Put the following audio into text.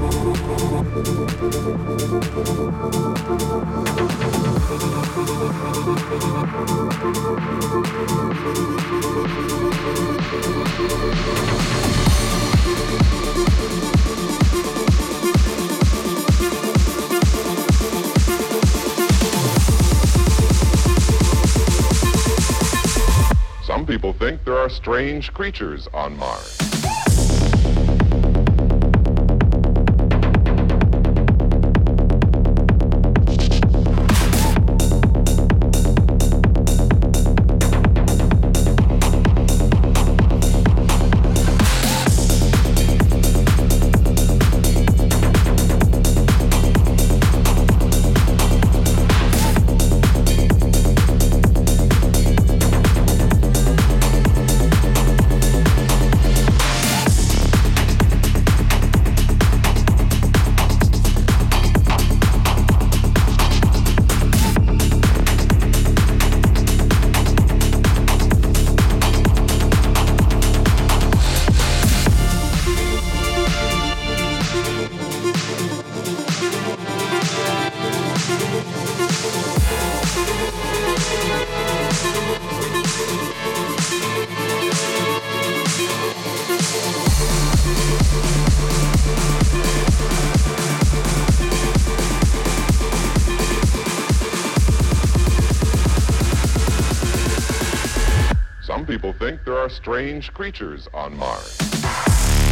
Some people think there are strange creatures on Mars. People think there are strange creatures on Mars.